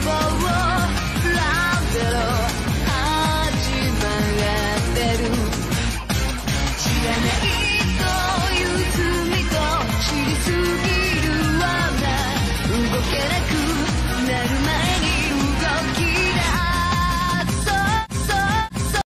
the world.